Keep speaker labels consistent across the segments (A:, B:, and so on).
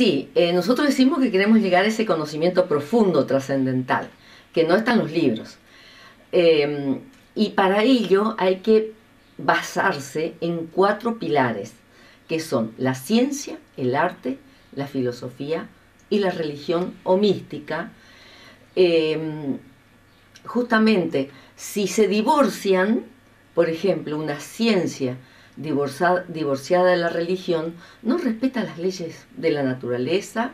A: Sí, eh, nosotros decimos que queremos llegar a ese conocimiento profundo, trascendental, que no está en los libros. Em, y para ello hay que basarse en cuatro pilares, que son la ciencia, el arte, la filosofía y la religión o mística. Em, justamente, si se divorcian, por ejemplo, una ciencia divorciada, de la religión, no respeta las leyes de la naturaleza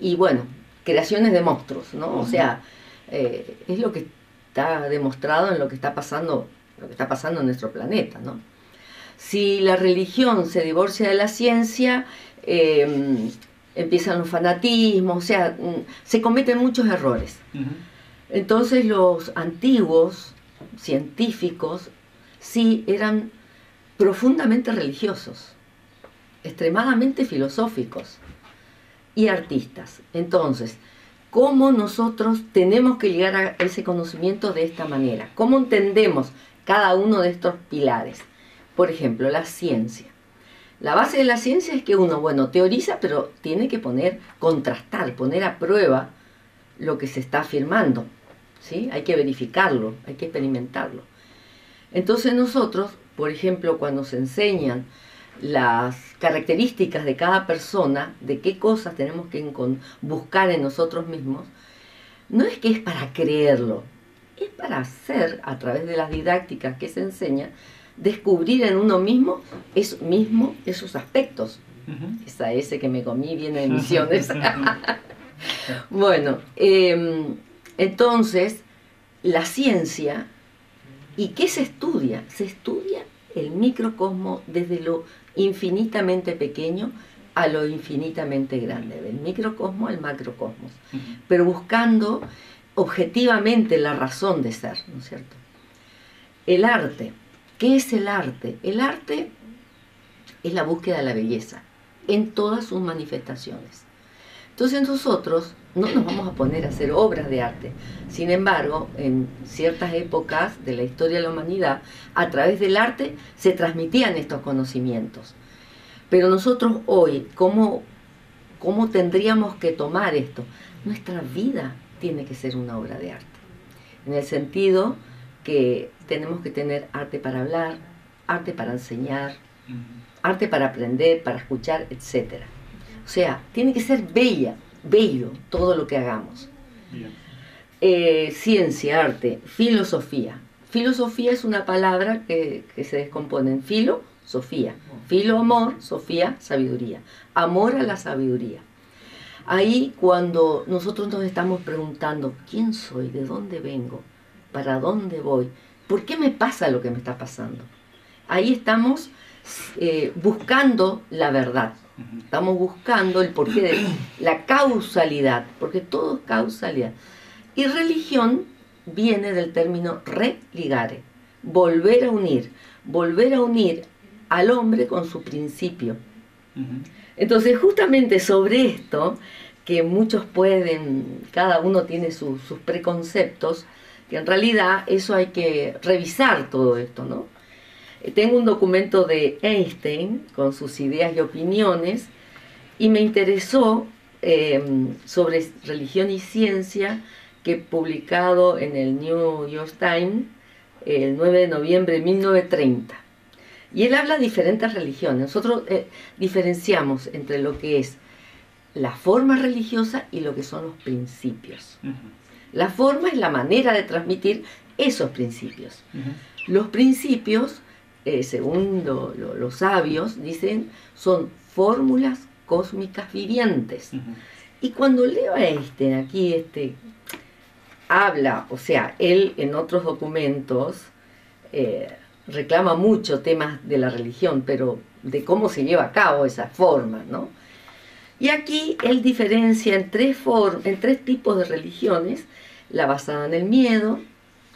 A: y, bueno, creaciones de monstruos, ¿no? O sea, eh, es lo que está demostrado en lo que está pasando, lo que está pasando en nuestro planeta, ¿no? Si la religión se divorcia de la ciencia, em, empiezan los fanatismos, o sea, mm, se cometen muchos errores. Entonces los antiguos científicos sí eran profundamente religiosos, extremadamente filosóficos y artistas. Entonces, ¿cómo nosotros tenemos que llegar a ese conocimiento de esta manera? ¿Cómo entendemos cada uno de estos pilares? Por ejemplo, la ciencia. La base de la ciencia es que uno, bueno, teoriza, pero tiene que poner, contrastar, poner a prueba lo que se está afirmando. ¿sí? Hay que verificarlo, hay que experimentarlo. Entonces nosotros por ejemplo, cuando se enseñan las características de cada persona, de qué cosas tenemos que buscar en nosotros mismos, no es que es para creerlo, es para hacer, a través de las didácticas que se enseñan, descubrir en uno mismo, mismo esos aspectos. Esa S que me comí viene de misiones. bueno, em, entonces, la ciencia ¿Y qué se estudia? Se estudia el microcosmo desde lo infinitamente pequeño a lo infinitamente grande, del microcosmo al macrocosmos, pero buscando objetivamente la razón de ser, ¿no es cierto? El arte, ¿qué es el arte? El arte es la búsqueda de la belleza en todas sus manifestaciones. Entonces nosotros no nos vamos a poner a hacer obras de arte. Sin embargo, en ciertas épocas de la historia de la humanidad, a través del arte se transmitían estos conocimientos. Pero nosotros hoy, ¿cómo, cómo tendríamos que tomar esto? Nuestra vida tiene que ser una obra de arte. En el sentido que tenemos que tener arte para hablar, arte para enseñar, arte para aprender, para escuchar, etc. O sea, tiene que ser bella, bello todo lo que hagamos. Eh, ciencia, arte, filosofía. Filosofía es una palabra que, se descompone en filo, Sofía. Filo, amor, Sofía, sabiduría. Amor a la sabiduría. Ahí cuando nosotros nos estamos preguntando, ¿quién soy? ¿De dónde vengo? ¿Para dónde voy? ¿Por qué me pasa lo que me está pasando? Ahí estamos eh, buscando la verdad. Estamos buscando el porqué de la causalidad, porque todo es causalidad. Y religión viene del término religare, volver a unir, volver a unir al hombre con su principio. Entonces, justamente sobre esto, que muchos pueden, cada uno tiene sus preconceptos, que en realidad eso hay que revisar todo esto, ¿no? Tengo un documento de Einstein con sus ideas y opiniones y me interesó em, sobre religión y ciencia que he publicado en el New York Times el 9 de noviembre de 1930. Y él habla de diferentes religiones. Nosotros eh, diferenciamos entre lo que es la forma religiosa y lo que son los principios. La forma es la manera de transmitir esos principios. Los principios eh, según los sabios, dicen, son fórmulas cósmicas vivientes. Y cuando leo a este, aquí este, habla, o sea, él en otros documentos eh, reclama mucho temas de la religión, pero de cómo se lleva a cabo esa forma, ¿no? Y aquí él diferencia en tres, en tres tipos de religiones, la basada en el miedo,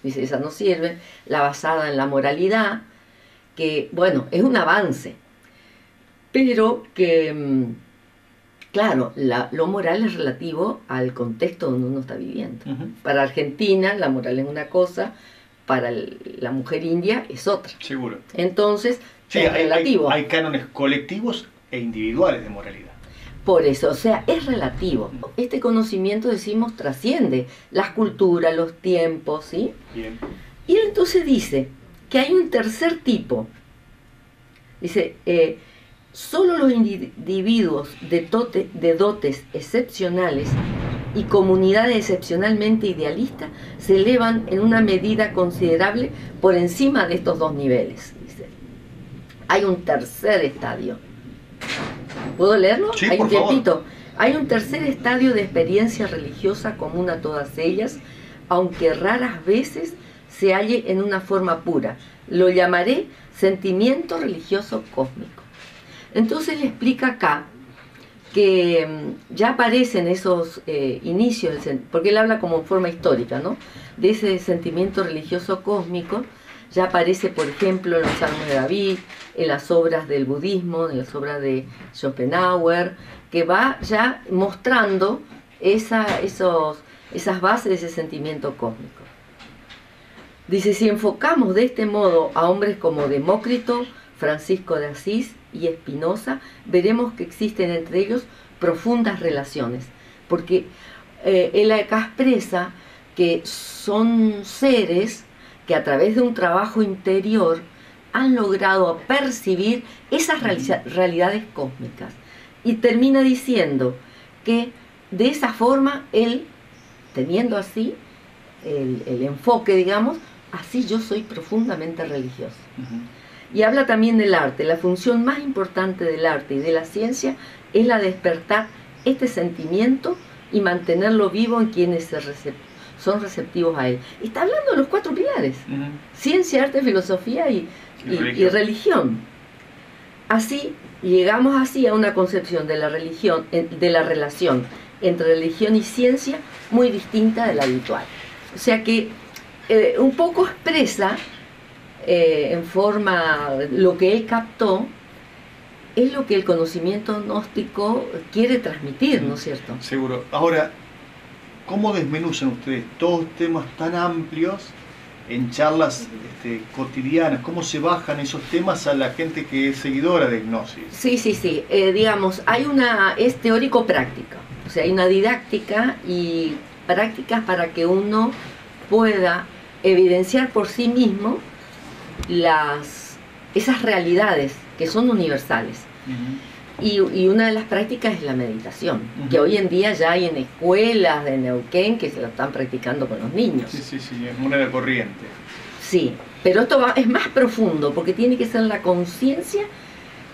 A: dice, esa no sirve, la basada en la moralidad, que, bueno, es un avance, pero que, mm, claro, lo moral es relativo al contexto donde uno está viviendo. Para Argentina la moral es una cosa, para la mujer india es otra.
B: Seguro.
A: Entonces,
B: es relativo. Hay, cánones colectivos e individuales de moralidad.
A: Por eso, o sea, es relativo. Este conocimiento, decimos, trasciende las culturas, los tiempos, ¿sí?
B: Bien.
A: Y entonces dice que hay un tercer tipo. Dice, eh, solo los individuos de, de dotes excepcionales y comunidades excepcionalmente idealistas se elevan en una medida considerable por encima de estos dos niveles. Dice. Hay un tercer estadio ¿Puedo leerlo?
B: Sí,
A: Hay
B: por
A: un
B: favor.
A: tiempito. Hay un tercer estadio de experiencia religiosa común a todas ellas, aunque raras veces se halle en una forma pura. Lo llamaré sentimiento religioso cósmico. Entonces le explica acá que mm, ya aparecen esos eh, inicios, porque él habla como en forma histórica, ¿no? De ese sentimiento religioso cósmico, ya aparece, por ejemplo, en los Salmos de David, en las obras del budismo, en las obras de Schopenhauer, que va ya mostrando esa, esos, esas bases de ese sentimiento cósmico. Dice, si enfocamos de este modo a hombres como Demócrito, Francisco de Asís y Espinosa, veremos que existen entre ellos profundas relaciones, porque eh, él acá expresa que son seres que a través de un trabajo interior han logrado percibir esas realidades cósmicas. Y termina diciendo que de esa forma él, teniendo así el, el enfoque, digamos, así yo soy profundamente religioso. Y habla también del arte. La función más importante del arte y de la ciencia es la de despertar este sentimiento y mantenerlo vivo en quienes se son receptivos a él. Está hablando de los cuatro pilares. Ciencia, arte, filosofía y,
B: Y
A: y-
B: religión.
A: y religión. Así, llegamos así a una concepción de la religión, de la relación entre religión y ciencia muy distinta de la habitual. O sea que eh, un poco expresa eh, en forma lo que él captó, es lo que el conocimiento gnóstico quiere transmitir, ¿no es cierto?
B: Seguro. Ahora, ¿cómo desmenuzan ustedes todos temas tan amplios en charlas este, cotidianas? ¿Cómo se bajan esos temas a la gente que es seguidora de Gnosis?
A: Sí, sí, sí. Eh, digamos, hay una, es teórico-práctica. O sea, hay una didáctica y prácticas para que uno pueda evidenciar por sí mismo las, esas realidades que son universales. Y, y una de las prácticas es la meditación, que hoy en día ya hay en escuelas de Neuquén que se la están practicando con los niños.
B: Sí, sí, sí, es moneda corriente.
A: Sí, pero esto va- es más profundo porque tiene que ser la conciencia,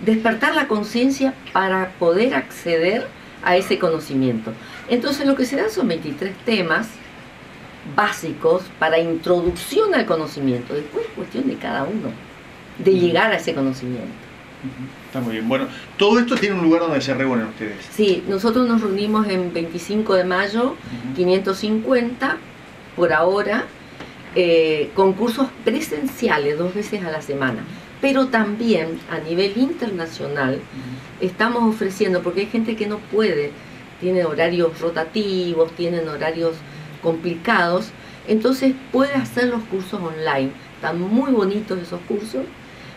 A: despertar la conciencia para poder acceder a ese conocimiento. Entonces lo que se dan son 23 temas básicos para introducción al conocimiento. Después es cuestión de cada uno, de llegar a ese conocimiento.
B: Está muy bien. Bueno, todo esto tiene un lugar donde se reúnen ustedes.
A: Sí, nosotros nos reunimos en 25 de mayo,
B: Ujú.
A: 550 por ahora, eh, concursos presenciales dos veces a la semana, pero también a nivel internacional estamos ofreciendo, porque hay gente que no puede, tiene horarios rotativos, tienen horarios complicados, entonces puede hacer los cursos online. Están muy bonitos esos cursos.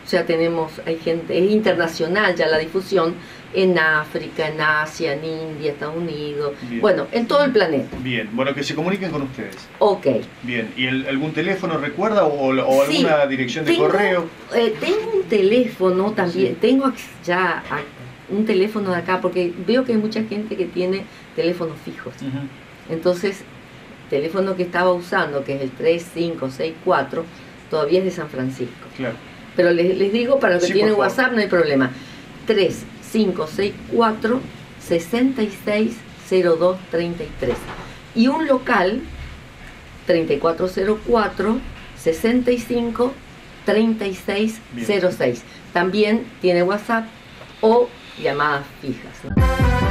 A: O sea, tenemos, hay gente, es internacional ya la difusión en África, en Asia, en India, Estados Unidos,
B: Bien.
A: bueno, en todo el planeta.
B: Bien, bueno, que se comuniquen con ustedes.
A: Ok.
B: Bien, ¿y el- algún teléfono recuerda o, o
A: Sí,
B: alguna dirección de
A: tengo-
B: correo?
A: Eh, tengo un teléfono también,
B: Sí.
A: tengo ya un teléfono de acá, porque veo que hay mucha gente que tiene teléfonos fijos. Entonces, teléfono que estaba usando, que es el 3564, todavía es de San Francisco.
B: Claro.
A: Pero les, les digo, para los que
B: Sí,
A: tienen. WhatsApp no hay problema. 3564 660233. Y un local 3404 65 3606. También tiene WhatsApp o llamadas fijas.